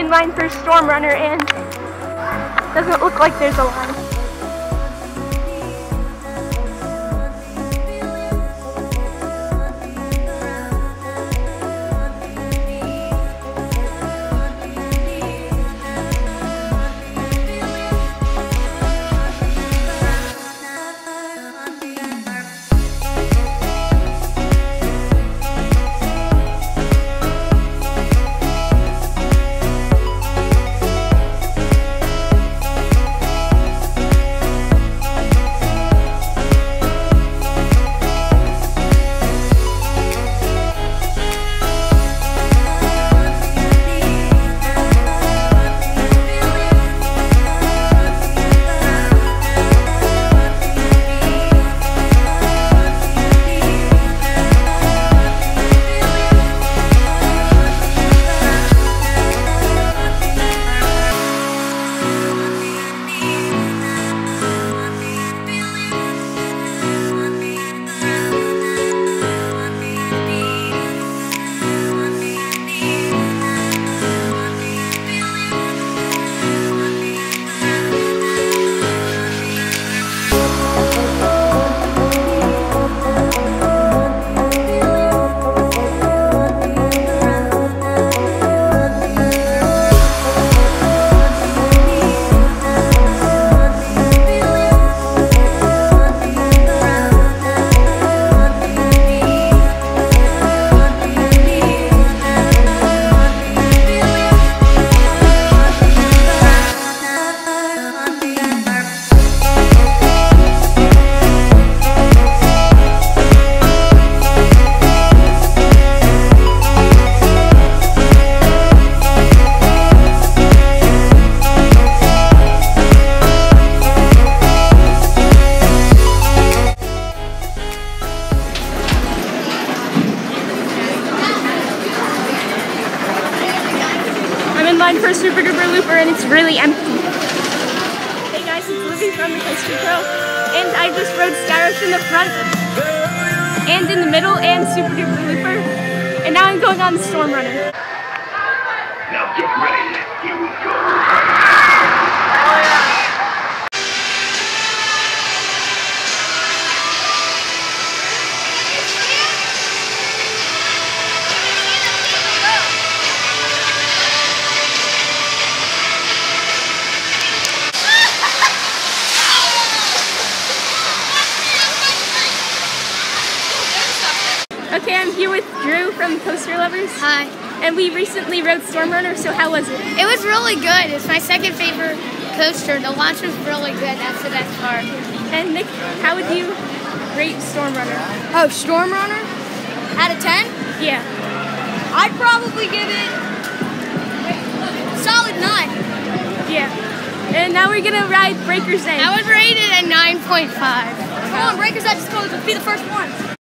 in line for Storm Runner and doesn't look like there's a line. Line for Sooperdooperlooper and it's really empty. Hey guys, it's Living from the Coaster Pro and I just rode Skyrush in the front and in the middle and Sooperdooperlooper and now I'm going on the Storm Runner. Now get ready. Here we go. Okay, I'm here with Drew from Coaster Lovers Hi. and we recently rode Storm Runner, so how was it? It was really good. It's my second favorite coaster. The launch was really good. That's the best part. And Nick, how would you rate Storm Runner? Oh, Storm Runner? Out of 10? Yeah. I'd probably give it solid 9. Yeah. And now we're gonna ride Breakers Edge. I would rate it a 9.5. Come on, Breakers, I just supposed to be the first one.